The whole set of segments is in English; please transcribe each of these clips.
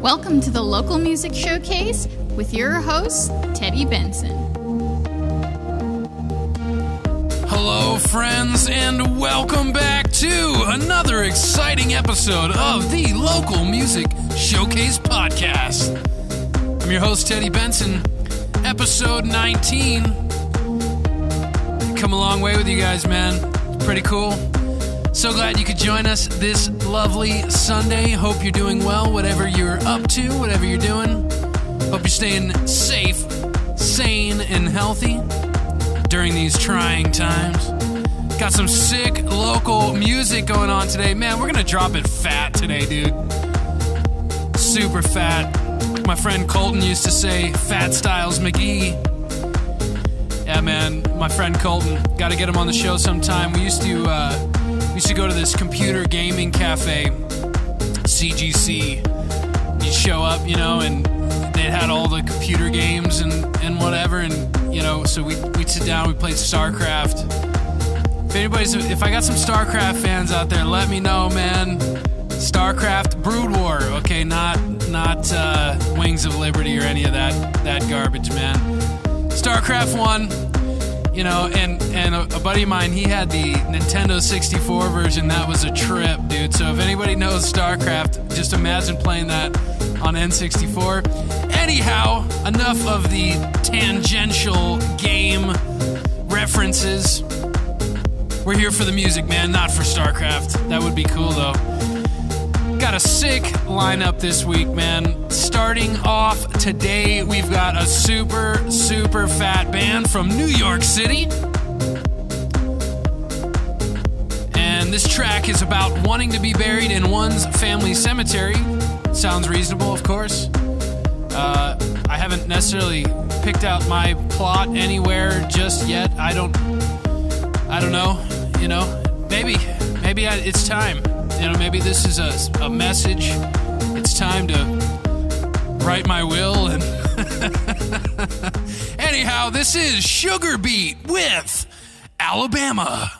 Welcome to the Local Music Showcase with your host, Teddy Benson. Hello, friends, and welcome back to another exciting episode of the Local Music Showcase Podcast. I'm your host, Teddy Benson, episode 19. Come a long way with you guys, man. Pretty cool. So glad you could join us this lovely Sunday. Hope you're doing well, whatever you're up to, whatever you're doing. Hope you're staying safe, sane, and healthy during these trying times. Got some sick local music going on today. Man, we're gonna drop it fat today, dude. Super fat. My friend Colton used to say, Fat Styles McGee. Yeah, man, my friend Colton. Got to get him on the show sometime. We used to uh, used to go to this computer gaming cafe, CGC. You'd show up, you know, and they had all the computer games and, and whatever, and you know, so we we'd sit down, we played StarCraft. If anybody's, if I got some StarCraft fans out there, let me know, man. StarCraft Brood War, okay, not not uh, Wings of Liberty or any of that that garbage, man. StarCraft One, you know, and and a, a, buddy of mine, he had the Nintendo 64 version. That was a trip, dude. So if anybody knows StarCraft, just imagine playing that on N64. Anyhow, enough of the tangential game references. We're here for the music, man, not for StarCraft. That would be cool, though. Got a sick lineup this week, man. Starting off today, we've got a super, super fat band from New York City. And this track is about wanting to be buried in one's family cemetery. Sounds reasonable, of course. Uh, I haven't necessarily picked out my plot anywhere just yet. I don't. I don't know. You know, maybe, maybe I, it's time you know, maybe this is a, a message. It's time to write my will. And anyhow, this is Sugar Beat with Alabama.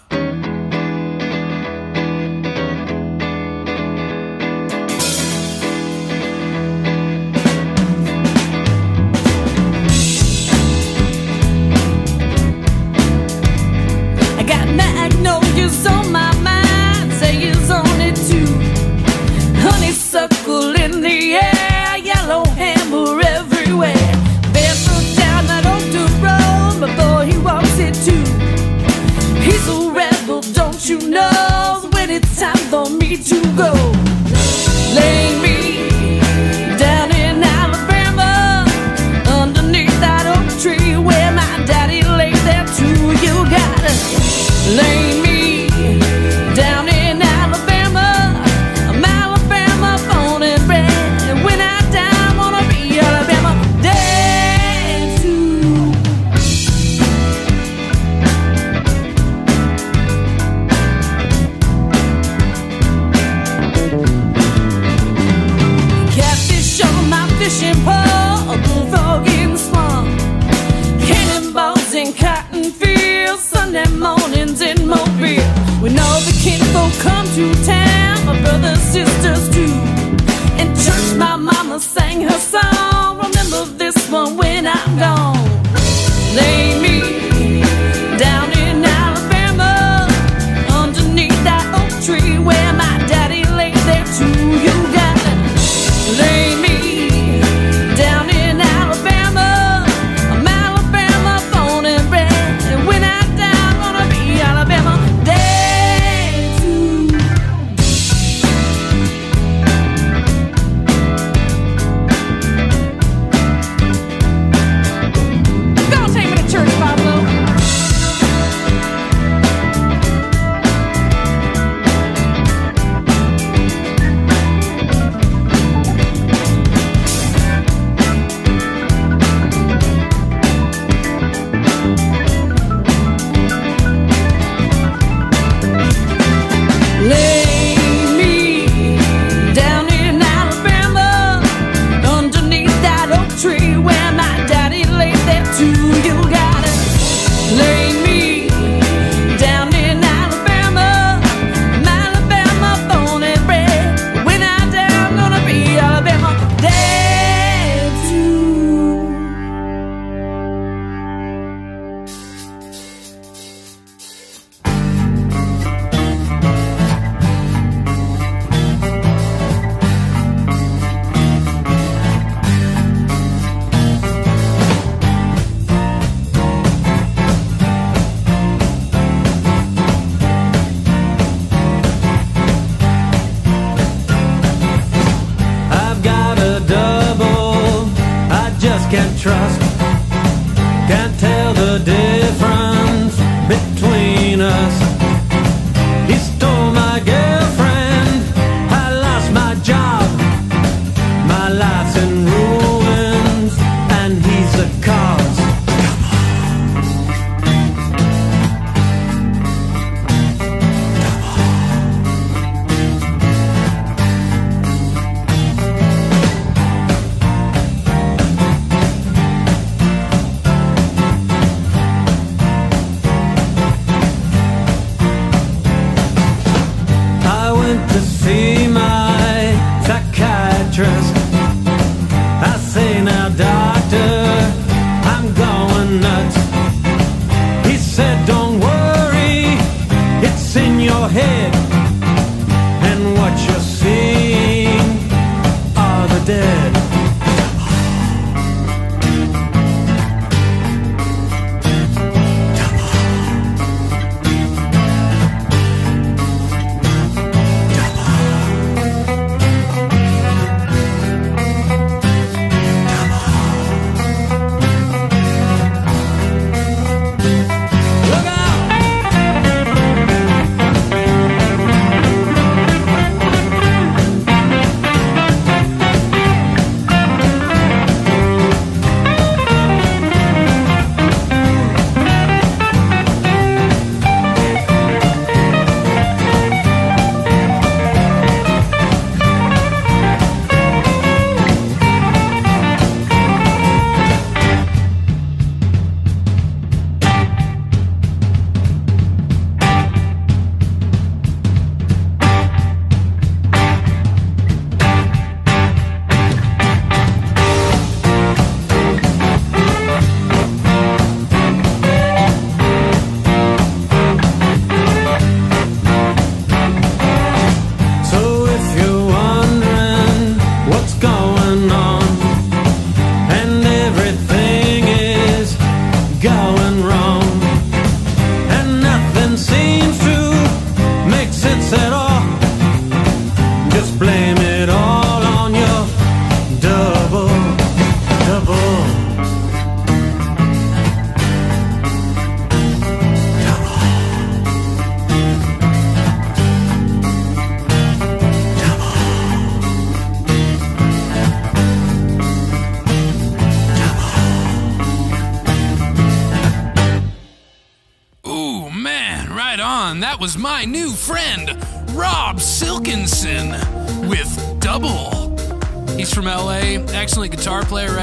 When I'm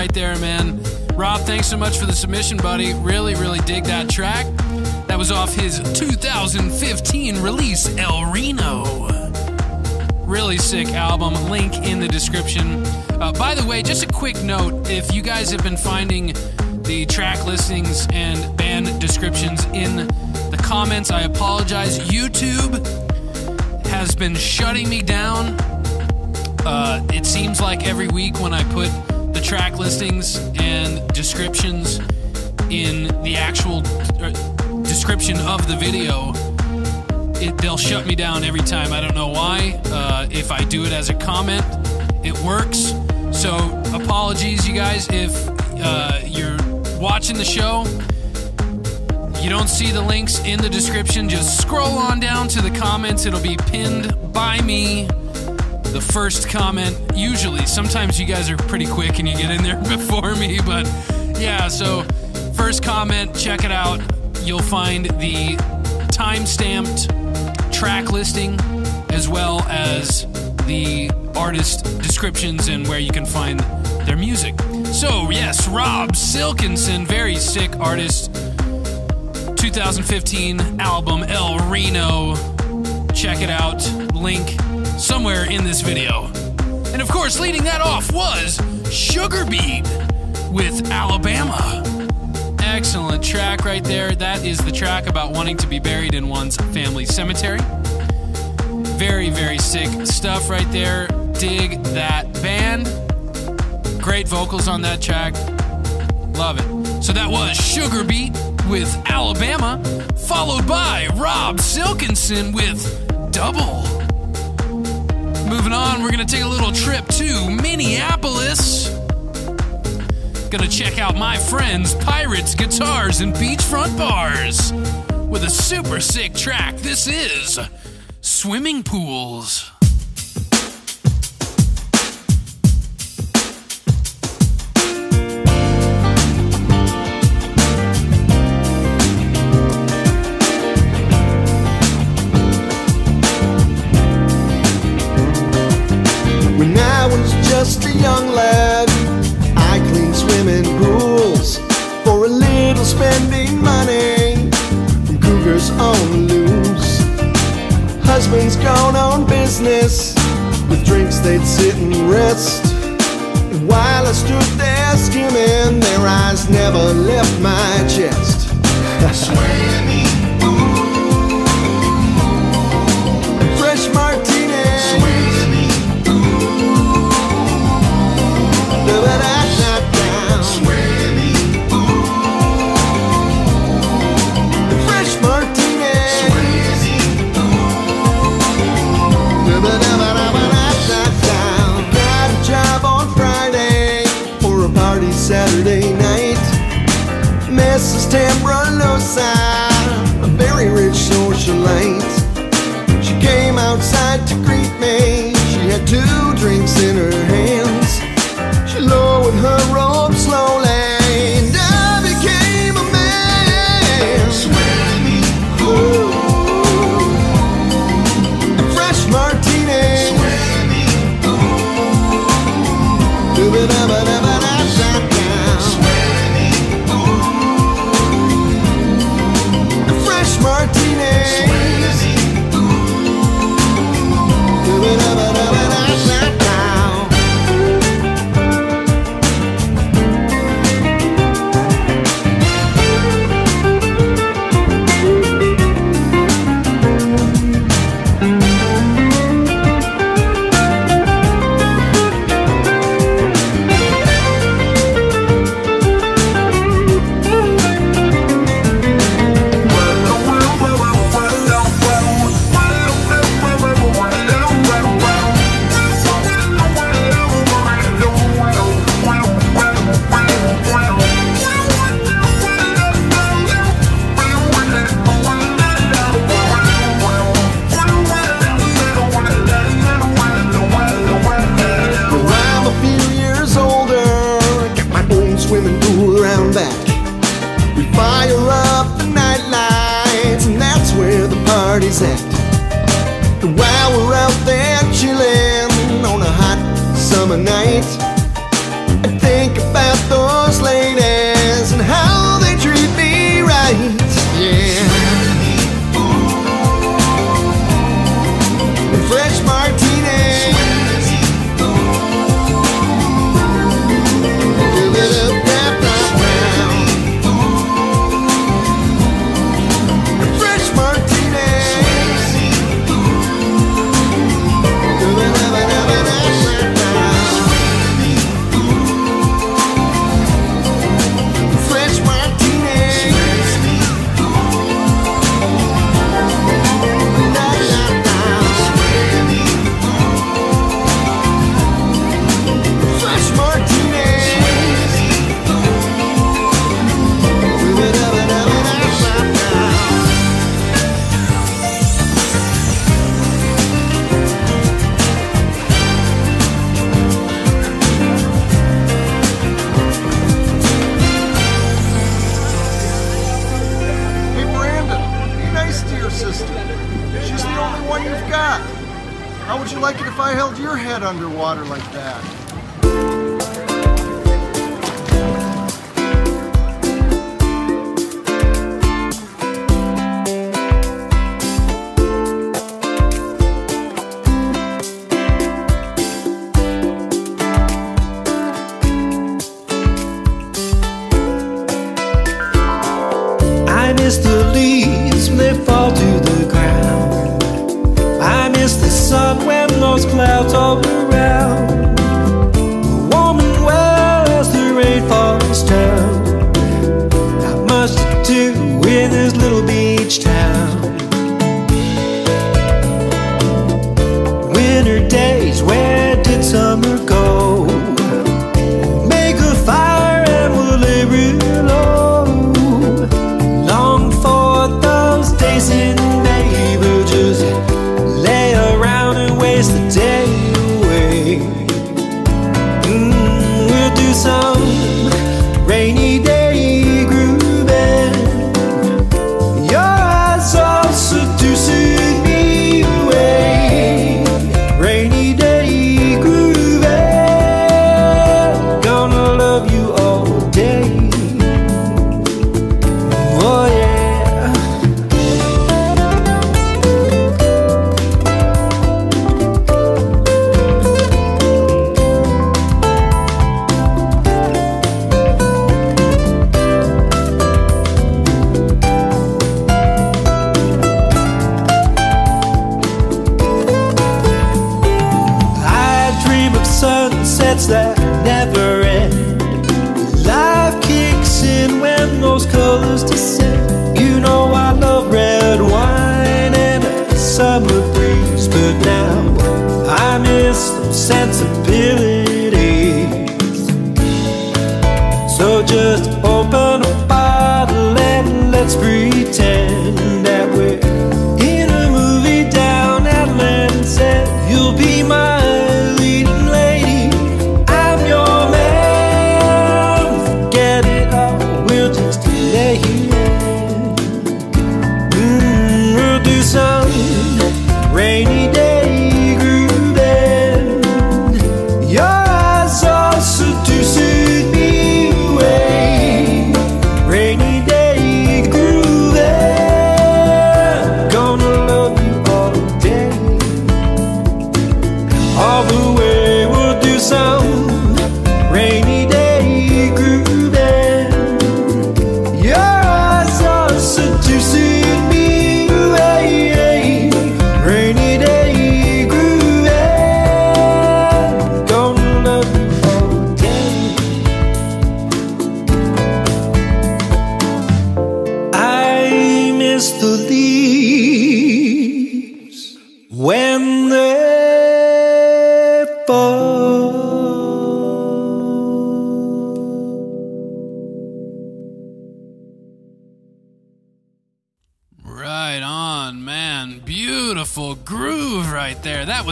right there, man. Rob, thanks so much for the submission, buddy. Really, really dig that track. That was off his 2015 release, El Reno. Really sick album. Link in the description. Uh, by the way, just a quick note if you guys have been finding the track listings and band descriptions in the comments, I apologize. YouTube has been shutting me down. Uh, it seems like every week when I put the track listings and descriptions in the actual uh, description of the video, it, they'll shut me down every time. I don't know why. Uh, if I do it as a comment, it works. So apologies, you guys, if uh, you're watching the show. You don't see the links in the description. Just scroll on down to the comments. It'll be pinned by me. The first comment, usually. Sometimes you guys are pretty quick and you get in there before me, but yeah, so first comment, check it out. You'll find the time stamped track listing as well as the artist descriptions and where you can find their music. So, yes, Rob Silkinson, very sick artist. 2015 album El Reno. Check it out. Link somewhere in this video. And of course, leading that off was Sugar Beat with Alabama. Excellent track right there. That is the track about wanting to be buried in one's family cemetery. Very, very sick stuff right there. Dig that band. Great vocals on that track. Love it. So that was Sugar Beat with Alabama, followed by Rob Silkinson with Double. Moving on, we're going to take a little trip to Minneapolis. Gonna check out my friends Pirates Guitars and Beachfront Bars with a super sick track. This is Swimming Pools. they'd sit and rest. And while I stood there skimming, their eyes never left my chest. I swear.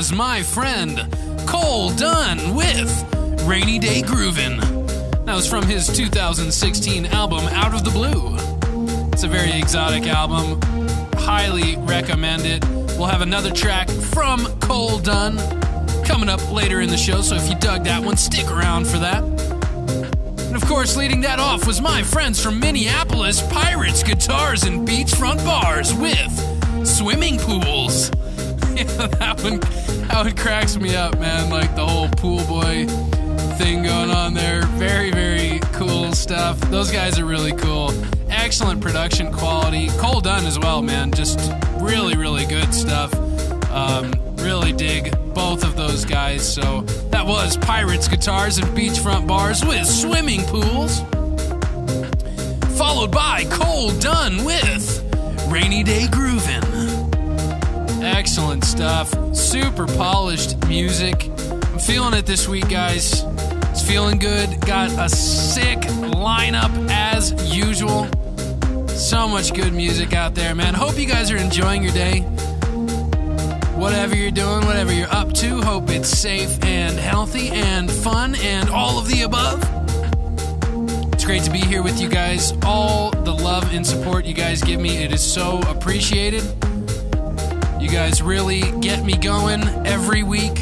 Was my friend Cole Dunn with Rainy Day Groovin'. That was from his 2016 album Out of the Blue. It's a very exotic album. Highly recommend it. We'll have another track from Cole Dunn coming up later in the show, so if you dug that one, stick around for that. And of course, leading that off was my friends from Minneapolis, Pirates, Guitars, and Beachfront Bars with swimming pools. that one, that one cracks me up, man. Like the whole pool boy thing going on there. Very, very cool stuff. Those guys are really cool. Excellent production quality. Cole Dunn as well, man. Just really, really good stuff. Um, really dig both of those guys. So that was Pirates, Guitars, and Beachfront Bars with swimming pools. Followed by Cole Dunn with Rainy Day Groovin'. Excellent stuff. Super polished music. I'm feeling it this week, guys. It's feeling good. Got a sick lineup as usual. So much good music out there, man. Hope you guys are enjoying your day. Whatever you're doing, whatever you're up to, hope it's safe and healthy and fun and all of the above. It's great to be here with you guys. All the love and support you guys give me, it is so appreciated. You guys really get me going every week.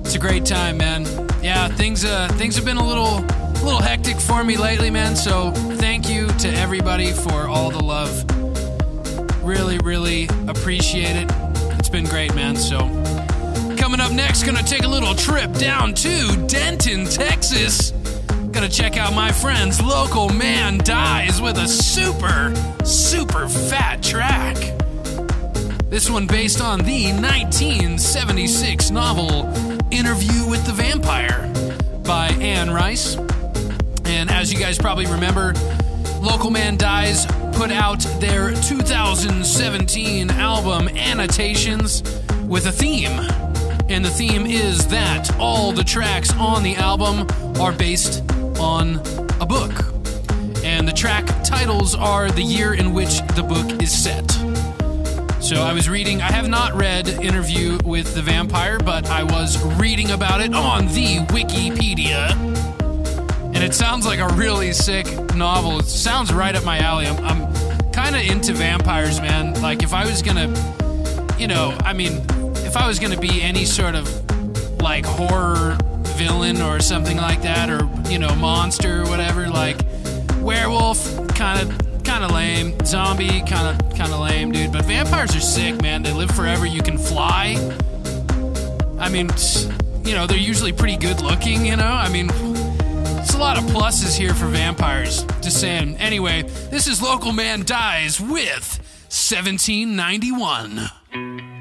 It's a great time, man. Yeah, things uh things have been a little a little hectic for me lately, man. So thank you to everybody for all the love. Really, really appreciate it. It's been great, man. So coming up next, gonna take a little trip down to Denton, Texas. Gonna check out my friends Local Man Dies with a super, super fat track. This one based on the 1976 novel Interview with the Vampire by Anne Rice. And as you guys probably remember, Local Man Dies put out their 2017 album Annotations with a theme. And the theme is that all the tracks on the album are based on a book. And the track titles are the year in which the book is set. So I was reading, I have not read Interview with the Vampire, but I was reading about it on the Wikipedia. And it sounds like a really sick novel. It sounds right up my alley. I'm, I'm kind of into vampires, man. Like, if I was gonna, you know, I mean, if I was gonna be any sort of like horror villain or something like that, or, you know, monster or whatever, like werewolf, kind of kind of lame. Zombie, kind of kind of lame, dude. But vampires are sick, man. They live forever. You can fly. I mean, you know, they're usually pretty good looking. You know, I mean, it's a lot of pluses here for vampires. Just saying. Anyway, this is Local Man Dies with 1791.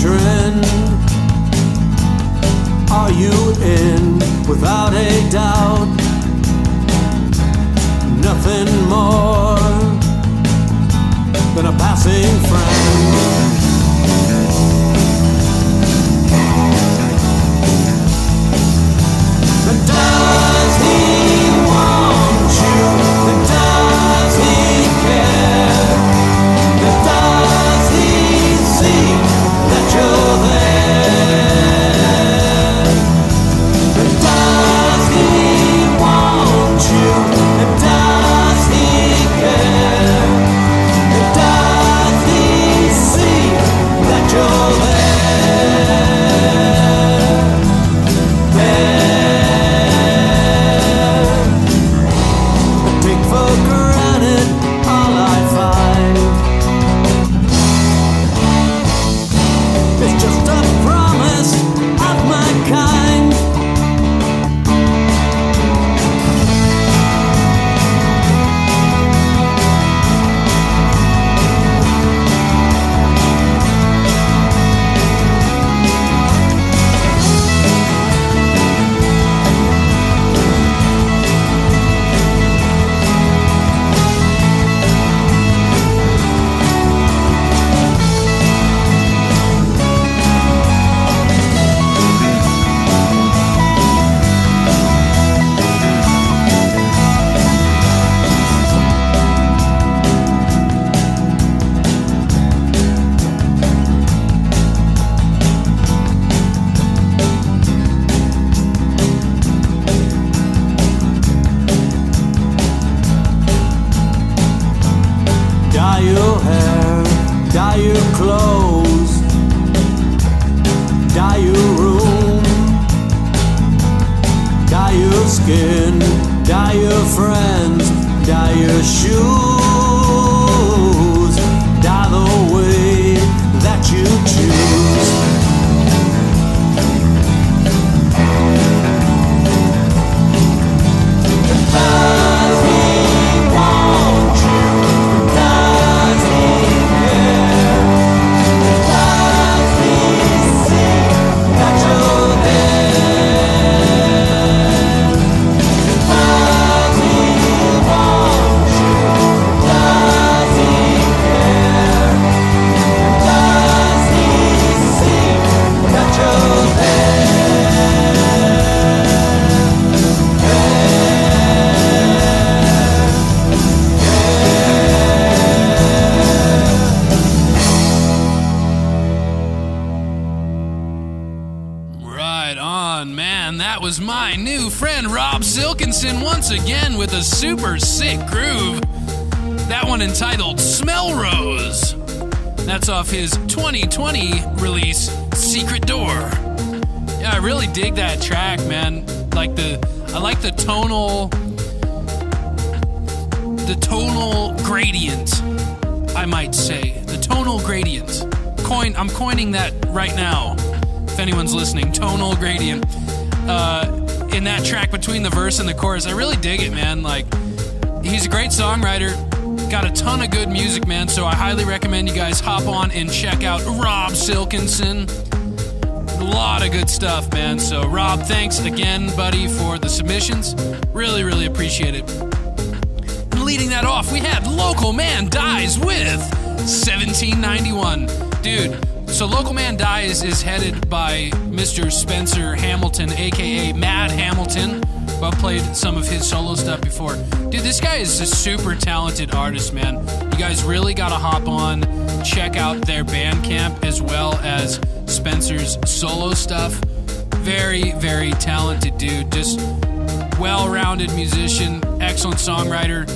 trend? Are you in without a doubt? Nothing more than a passing friend. Dye your clothes, dye your room, dye your skin, dye your friends, dye your shoes, Silkinson once again with a super sick groove. That one entitled Smell Rose. That's off his 2020 release, Secret Door. Yeah, I really dig that track, man. Like the, I like the tonal, the tonal gradient. I might say the tonal gradient. Coin. I'm coining that right now. If anyone's listening, tonal gradient. Uh, in that track between the verse and the chorus, I really dig it, man. Like, he's a great songwriter. Got a ton of good music, man. So I highly recommend you guys hop on and check out Rob Silkinson. A lot of good stuff, man. So, Rob, thanks again, buddy, for the submissions. Really, really appreciate it. And leading that off, we had Local Man Dies with 1791. Dude, so Local Man Dies is headed by Mr. Spencer Hamilton, aka Mad Hamilton. I've played some of his solo stuff before. Dude, this guy is a super talented artist, man. You guys really gotta hop on, check out their Bandcamp as well as Spencer's solo stuff. Very, very talented dude. Just well rounded musician, excellent songwriter,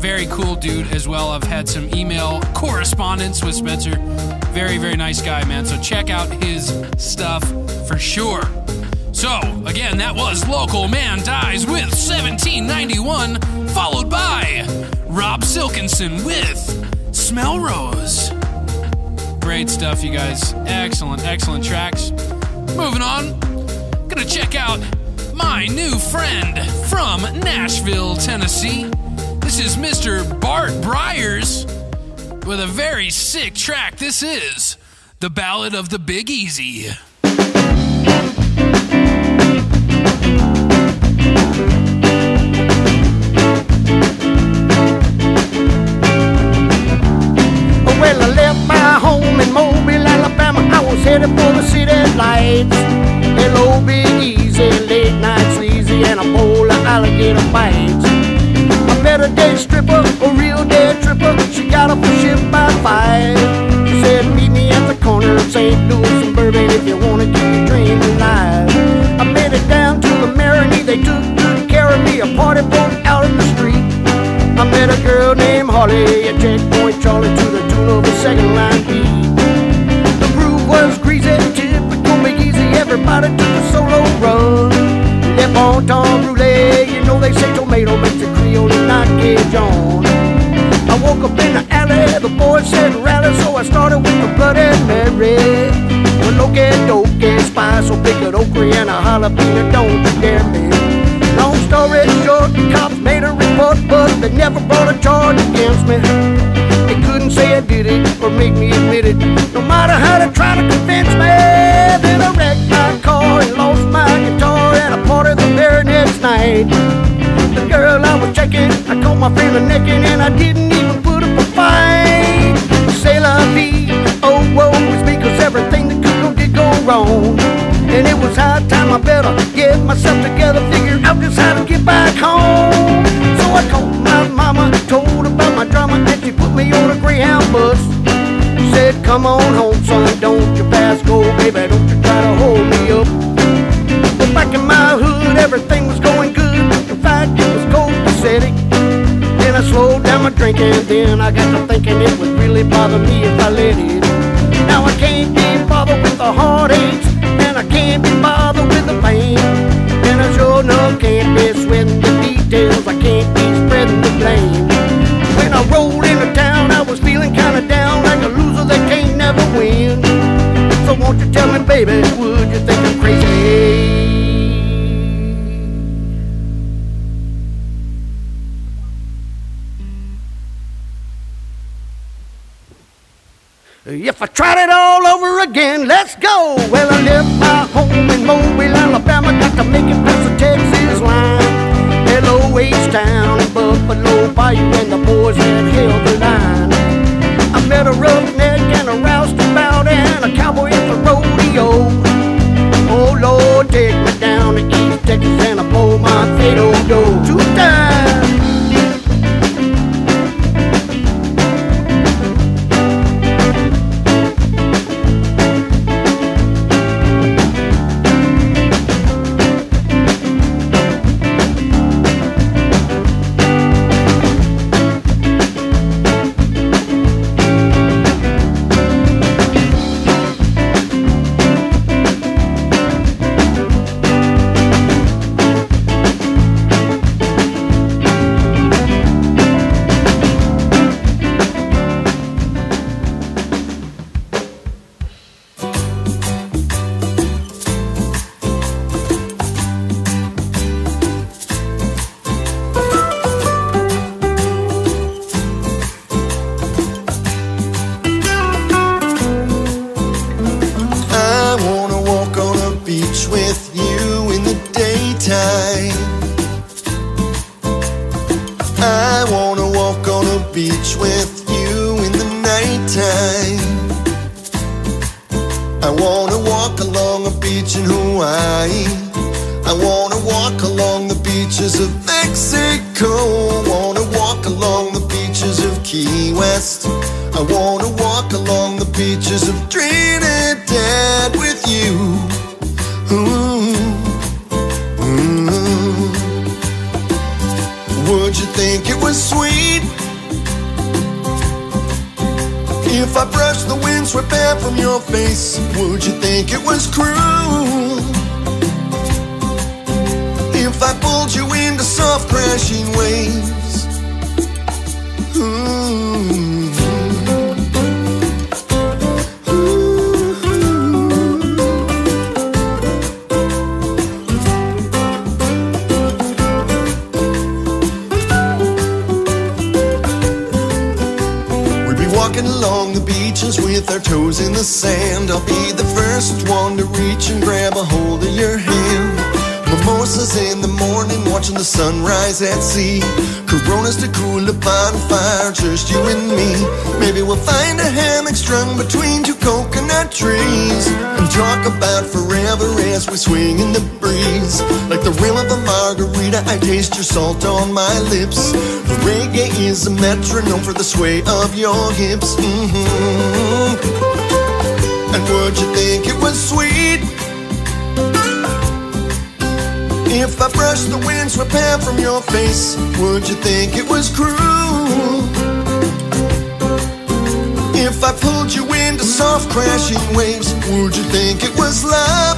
very cool dude as well. I've had some email correspondence with Spencer. Very, very nice guy, man. So check out his stuff for sure. So, again, that was Local Man Dies with 1791, followed by Rob Silkinson with Smell Rose. Great stuff, you guys. Excellent, excellent tracks. Moving on, gonna check out my new friend from Nashville, Tennessee. This is Mr. Bart Briers with a very sick track. This is The Ballad of the Big Easy. Well, I left my home in Mobile, Alabama. I was headed for the city lights. Hello, Big Easy, late night sleazy, and a bowl of alligator bites. Met a day stripper, a real dead tripper. She got off the ship by five. She said, Meet me at the corner of St. Louis and Bourbon if you wanna keep your dream alive. I made it down to the Marigny. They took good care of me. A party boat out in the street. I met a girl named Holly at Checkpoint Charlie to the tune of a second line beat. The groove was greasy, typical Easy. Everybody took a solo run. Le bon temps roulé, you know they say tomato not get on. I woke up in the alley, the boys said rally, so I started with the Bloody Mary. Well, loke, doke, spice, so pick an okra and a jalapeno, don't you dare me. Long story short, the cops made a report, but they never brought a charge against me. They couldn't say I did it or make me admit it, no matter how they try to convince me. Then I wrecked my car and lost my guitar at a party the very next night. The girl I was checking, I caught my feeling necking, and I didn't even put up a fight. Say la vie, oh woe was me, cause everything that could go did go wrong. And it was high time I better get myself together, figure out just how to get back home. So I called my mama, told about my drama, and she put me on a Greyhound bus. Said, Come on home, son, don't you pass go, baby, don't you try to hold me up. But back in my hood, everything was I slowed down my drinking, then I got to thinking it would really bother me if I let it. Now I can't be bothered with the heartaches, and I can't be bothered with the pain. And I sure enough can't be sweating the details, I can't be spreading the blame. When I rolled into town, I was feeling kinda down, like a loser that can't never win. So won't you tell me, baby, would you think I'm crazy? If I tried it all over again, let's go. Well, I left my home in Mobile, Alabama, got to make it past the Texas line. LOH town in Buffalo Bayou, and the boys had held the line. I met a roughneck and a roustabout and a cowboy Coronas to cool the bonfire, just you and me. Maybe we'll find a hammock strung between two coconut trees and talk about forever as we swing in the breeze. Like the rim of a margarita, I taste your salt on my lips. Reggae is a metronome for the sway of your hips. hmm And would you think it was sweet? If I brushed the winds repair from your face, would you think it was cruel? If I pulled you into soft crashing waves, would you think it was love?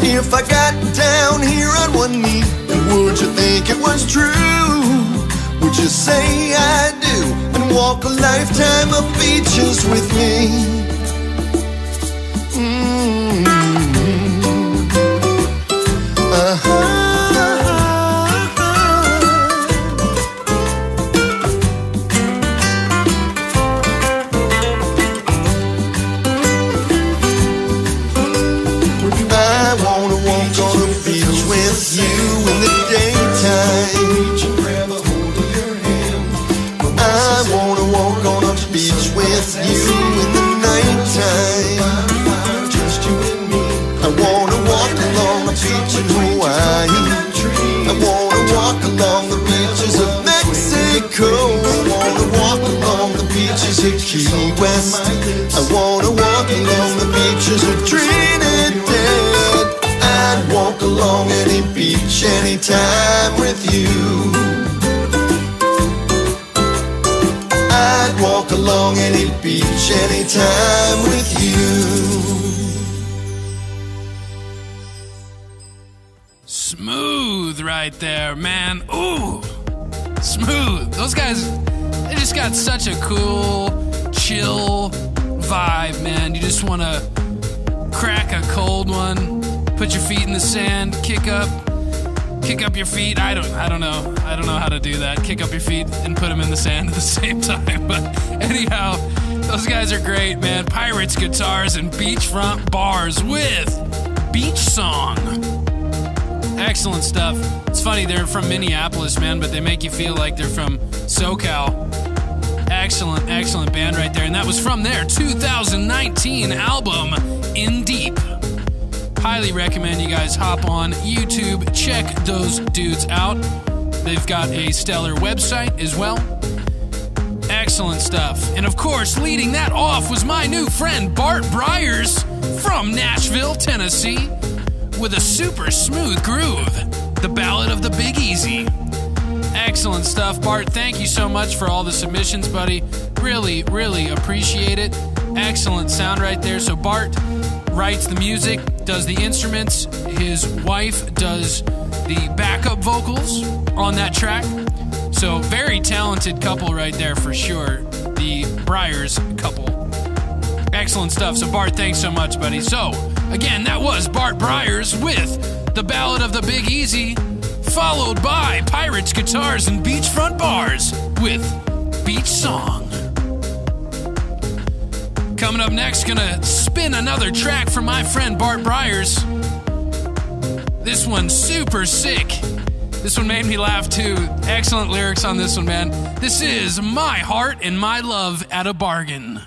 If I got down here on one knee, would you think it was true? Would you say I do and walk a lifetime of beaches with me? I walk along the beaches of Mexico. I wanna walk along the beaches of Key West. I wanna walk along the beaches of Trinidad. I'd walk along any beach anytime with you. I'd walk along any beach anytime with you. Right there, man. Ooh, smooth. Those guys, they just got such a cool, chill vibe, man. You just want to crack a cold one, put your feet in the sand, kick up, kick up your feet. I don't, I don't know, I don't know how to do that. Kick up your feet and put them in the sand at the same time. But anyhow, those guys are great, man. Pirates, guitars, and beachfront bars with Beach Song. Excellent stuff. It's funny, they're from Minneapolis, man, but they make you feel like they're from SoCal. Excellent, excellent band right there. And that was from their 2019 album, In Deep. Highly recommend you guys hop on YouTube, check those dudes out. They've got a stellar website as well. Excellent stuff. And of course, leading that off was my new friend Bart Briers from Nashville, Tennessee, with a super smooth groove. The Ballad of the Big Easy. Excellent stuff, Bart. Thank you so much for all the submissions, buddy. Really, really appreciate it. Excellent sound right there. So, Bart writes the music, does the instruments. His wife does the backup vocals on that track. So, very talented couple right there for sure. The Briers couple. Excellent stuff. So, Bart, thanks so much, buddy. So, again, that was Bart Briers with The Ballad of the Big Easy, followed by Pirates, Guitars, and Beachfront Bars with Beach Song. Coming up next, gonna spin another track from my friend Bart Briers. This one's super sick. This one made me laugh too. Excellent lyrics on this one, man. This is My Heart and My Love at a Bargain.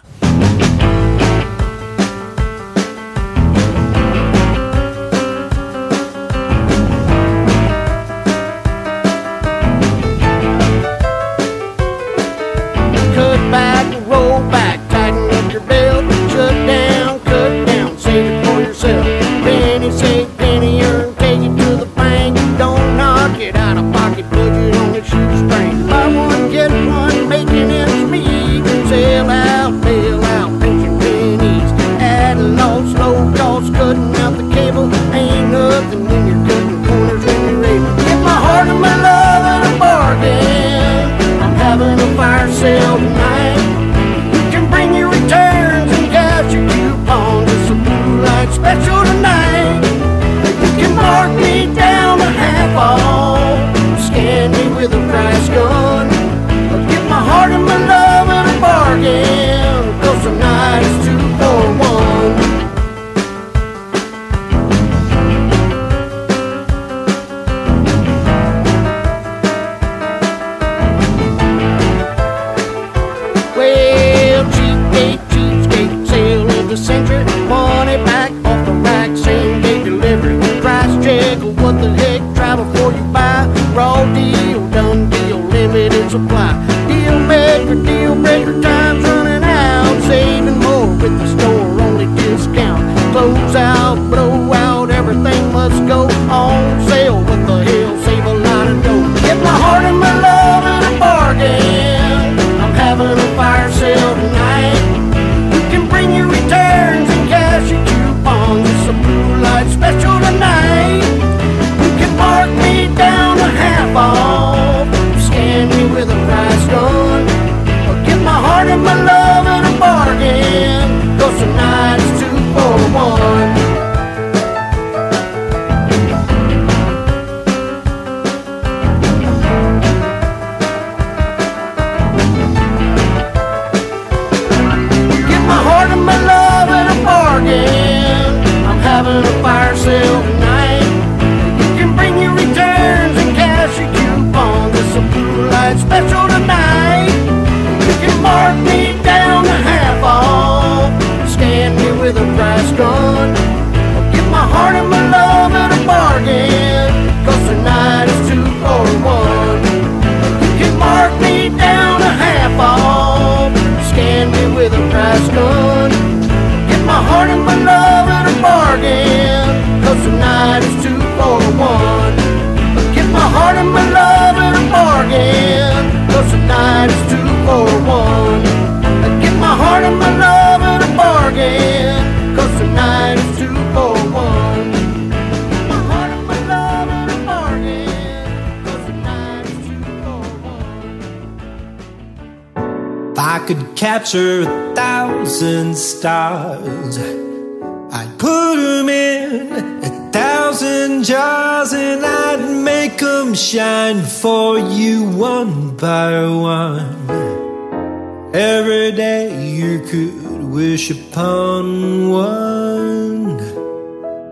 Every day you could wish upon one.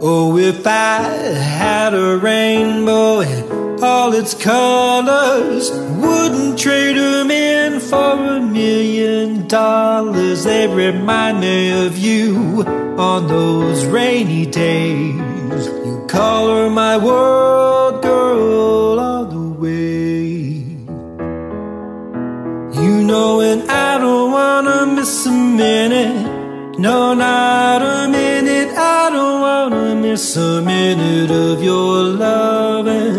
Oh, if I had a rainbow and all its colors, wouldn't trade them in for a million dollars. They remind me of you on those rainy days. You color my world, girl, all the way. You know, and I miss a minute. No, not a minute. I don't wanna miss a minute of your loving.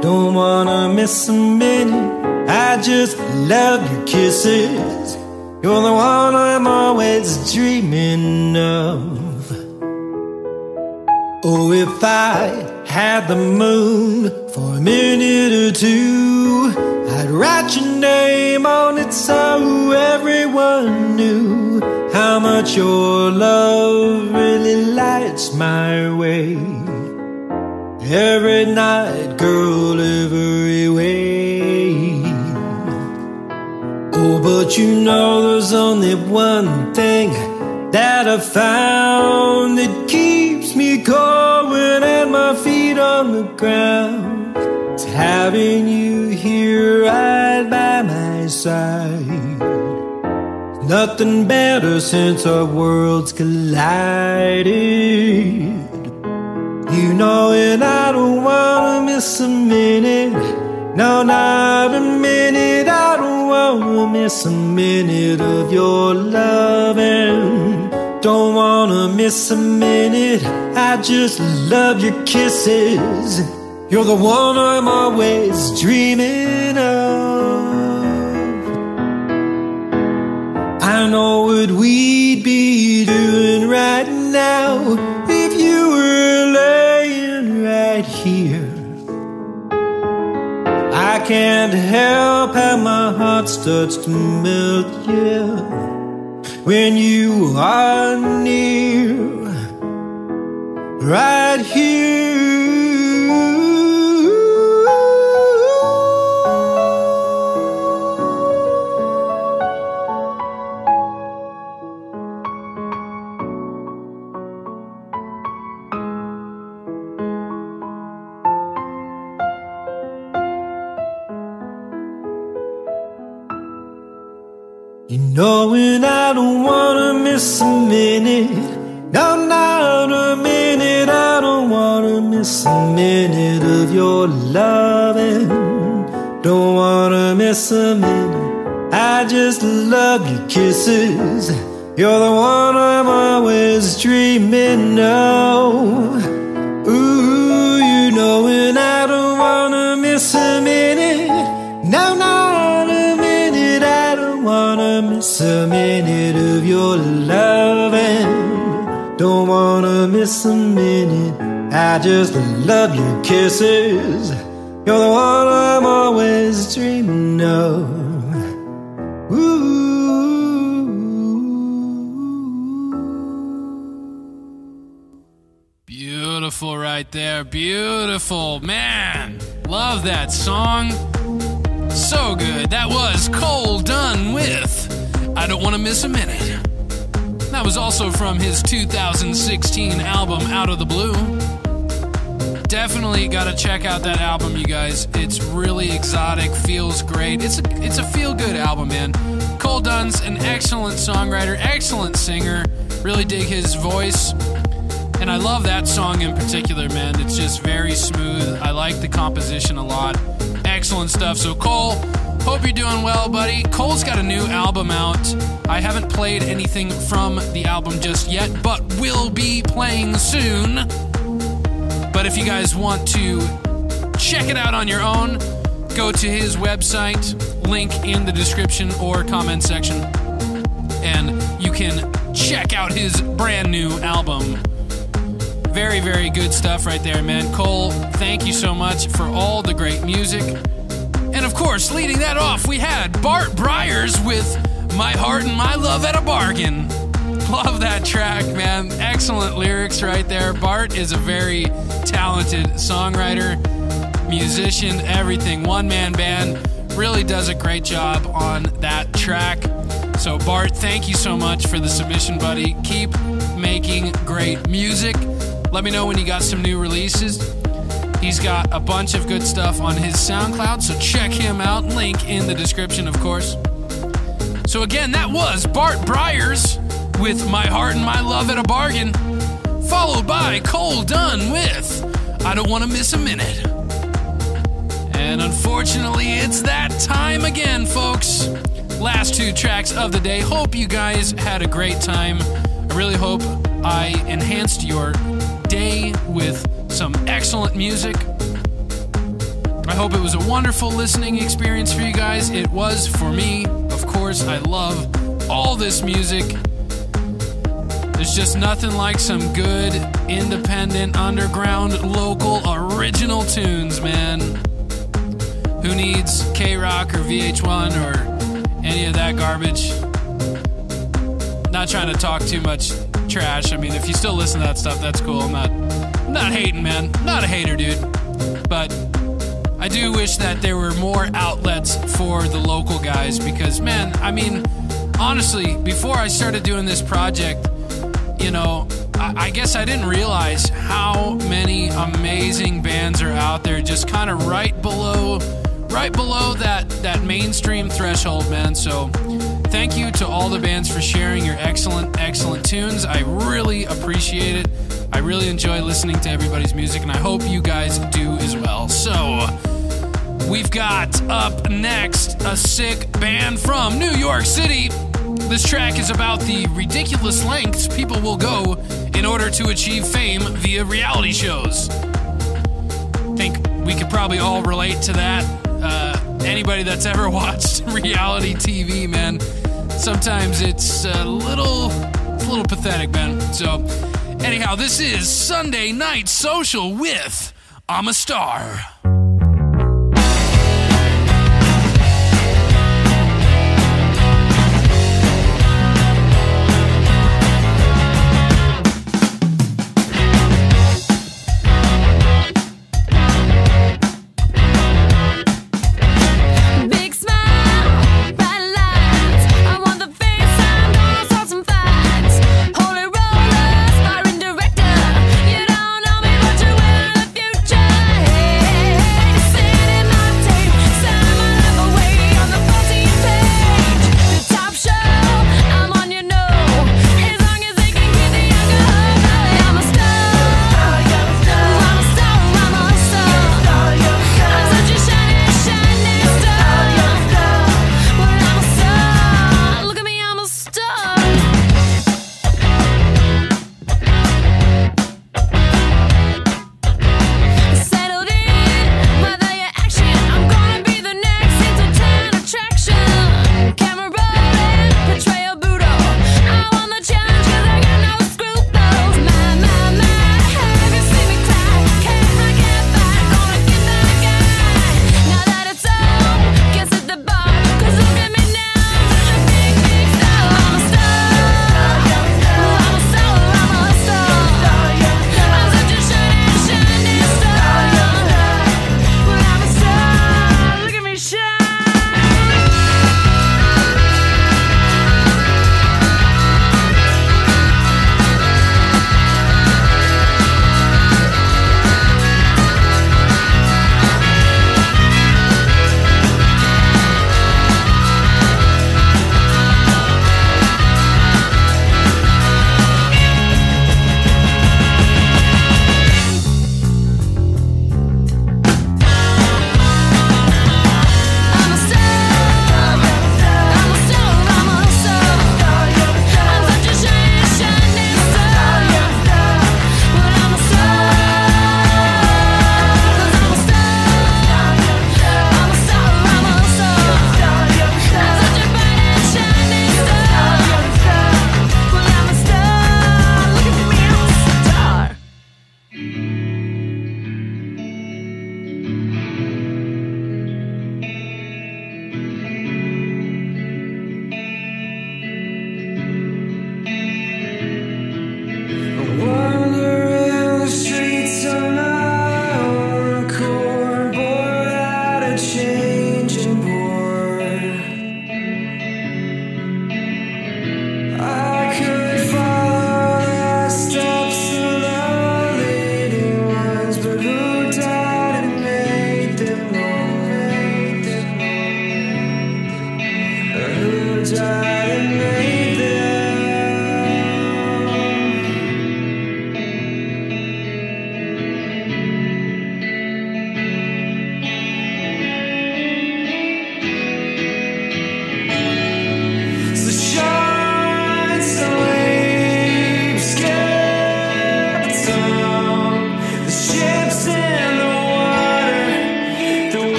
Don't wanna miss a minute. I just love your kisses. You're the one I'm always dreaming of. Oh, if I had the moon for a minute or two, I'd write your name on it so everyone knew how much your love really lights my way. Every night, girl, every way. Oh, but you know there's only one thing that I found that keeps me going and my feet on the ground. It's having you here right by my side. Nothing better since our worlds collided. You know, and I don't wanna miss a minute. No, not a minute. I don't wanna miss a minute of your loving. Don't wanna miss a minute. I just love your kisses. You're the one I'm always dreaming of. I know what we'd be doing right now if you were laying right here. I can't help how my heart starts to melt, yeah, when you are near, right here. Don't wanna miss a minute. I just love your kisses. You're the one I'm always dreaming of. Ooh, you know, and I don't wanna miss a minute. No, not a minute. I don't wanna miss a minute of your loving. Don't wanna miss a minute. I just love your kisses. You're the one I'm always dreaming of. Ooh. Beautiful right there. Beautiful. Man, love that song. So good. That was Cole Dunn with I Don't Want to Miss a Minute. That was also from his 2016 album Out of the Blue. Definitely got to check out that album, you guys. It's really exotic, feels great. It's a it's a feel good album, man. Cole Dunn's an excellent songwriter, excellent singer. Really dig his voice. And I love that song in particular, man. It's just very smooth. I like the composition a lot. Excellent stuff. So, Cole, hope you're doing well, buddy. Cole's got a new album out. I haven't played anything from the album just yet, but will be playing soon. But if you guys want to check it out on your own, go to his website, link in the description or comment section, and you can check out his brand new album. Very, very good stuff right there, man. Cole, thank you so much for all the great music. And of course, leading that off, we had Bart Briers with My Heart and My Love at a Bargain. Love that track, man. Excellent lyrics right there. Bart is a very talented songwriter, musician, everything. One man band. Really does a great job on that track. So, Bart, thank you so much for the submission, buddy. Keep making great music. Let me know when you got some new releases. He's got a bunch of good stuff on his SoundCloud, so check him out. Link in the description, of course. So, again, that was Bart Briers with My Heart and My Love at a Bargain, followed by Cole Dunn with I Don't Want to Miss a Minute. And unfortunately, it's that time again, folks. Last two tracks of the day. Hope you guys had a great time. I really hope I enhanced your day with some excellent music. I hope it was a wonderful listening experience for you guys. It was for me. Of course, I love all this music. There's just nothing like some good, independent, underground, local, original tunes, man. Who needs K Rock or VH1 or any of that garbage? Not trying to talk too much trash. I mean, if you still listen to that stuff, that's cool. I'm not, I'm not hating, man. Not a hater, dude. But I do wish that there were more outlets for the local guys because, man, I mean, honestly, before I started doing this project, you know, I, I guess I didn't realize how many amazing bands are out there just kind of right below right below that that mainstream threshold man. So thank you to all the bands for sharing your excellent excellent tunes. I really appreciate it. I really enjoy listening to everybody's music and i hope you guys do as well. So we've got up next a sick band from new york city this track is about the ridiculous lengths people will go in order to achieve fame via reality shows. I think we could probably all relate to that. Uh, anybody that's ever watched reality TV, man, sometimes it's a little, it's a little pathetic, man. So, anyhow, this is Sunday Night Social with I'm a Star.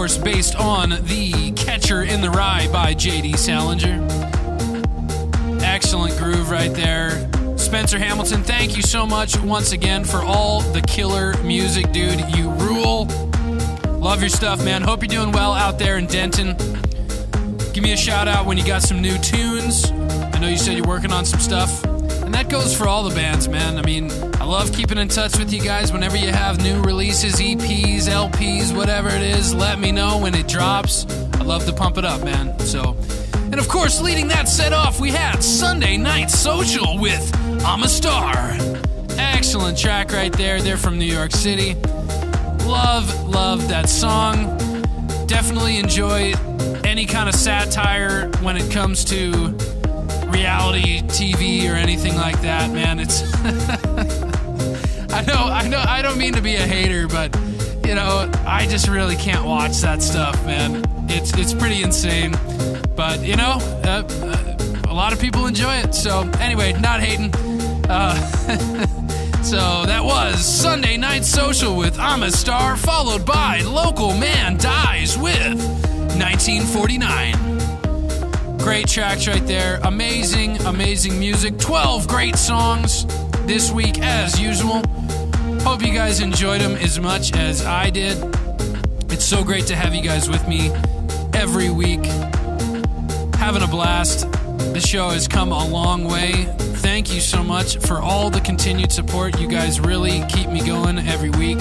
Course, based on The Catcher in the Rye by J.D. Salinger. Excellent groove right there. Spencer Hamilton, thank you so much once again for all the killer music, dude. You rule. Love your stuff, man. Hope you're doing well out there in Denton. Give me a shout out when you got some new tunes. I know you said you're working on some stuff. And that goes for all the bands, man. I mean, love keeping in touch with you guys whenever you have new releases, EPs, LPs, whatever it is. Let me know when it drops. I love to pump it up, man. So, and of course, leading that set off, we had Sunday Night Social with I'm a Star. Excellent track right there. They're from New York City. Love, love that song. Definitely enjoy any kind of satire when it comes to reality TV or anything like that, man. It's I know, I know, I don't mean to be a hater, but you know, I just really can't watch that stuff, man. It's it's pretty insane, but you know, uh, a lot of people enjoy it. So anyway, not hating. Uh, so that was Sunday Night Social with I'm a Star, followed by Local Man Dies with 1949. Great tracks right there. Amazing, amazing music. 12 great songs this week, as usual. Hope you guys enjoyed them as much as I did. It's so great to have you guys with me every week. Having a blast. The show has come a long way. Thank you so much for all the continued support. You guys really keep me going every week.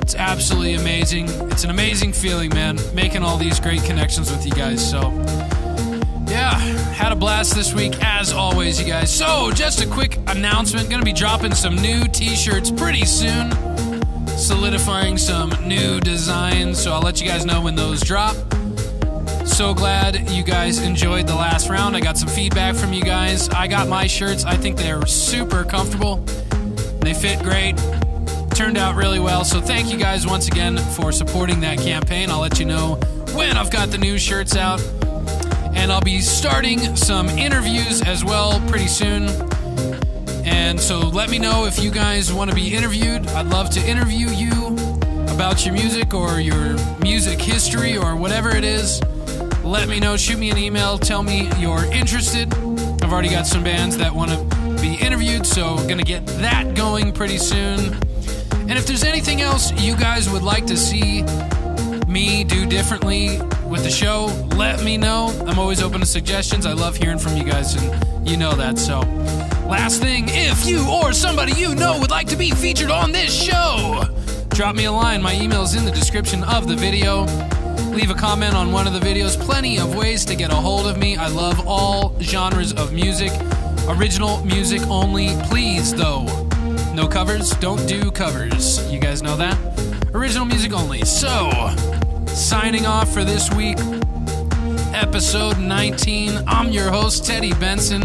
It's absolutely amazing. It's an amazing feeling, man, making all these great connections with you guys. So, yeah, had a blast this week as always, you guys. So, just a quick announcement gonna be dropping some new t shirts pretty soon, solidifying some new designs. So, I'll let you guys know when those drop. So glad you guys enjoyed the last round. I got some feedback from you guys. I got my shirts, I think they're super comfortable, they fit great. Turned out really well, so thank you guys once again for supporting that campaign. I'll let you know when I've got the new shirts out and I'll be starting some interviews as well pretty soon. And so let me know if you guys want to be interviewed. I'd love to interview you about your music or your music history or whatever it is. Let me know. Shoot me an email. Tell me you're interested. I've already got some bands that want to be interviewed, so gonna get that going pretty soon. And if there's anything else you guys would like to see me do differently with the show, let me know. I'm always open to suggestions. I love hearing from you guys, and you know that. So, last thing, if you or somebody you know would like to be featured on this show, drop me a line. My email is in the description of the video. Leave a comment on one of the videos. Plenty of ways to get a hold of me. I love all genres of music. Original music only, please, though. No covers, don't do covers. You guys know that? Original music only. So, signing off for this week, episode 19. I'm your host, Teddy Benson.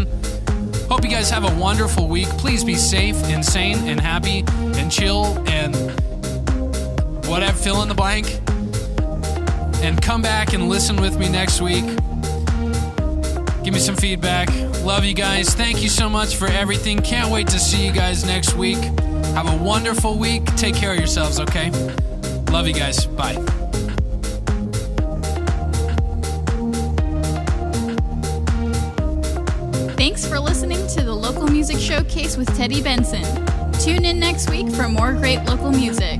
Hope you guys have a wonderful week. Please be safe and sane and happy and chill and whatever, fill in the blank. And come back and listen with me next week. Give me some feedback. Love you guys. Thank you so much for everything. Can't wait to see you guys next week. Have a wonderful week. Take care of yourselves, okay? Love you guys. Bye. With Teddy Benson. Tune in next week for more great local music.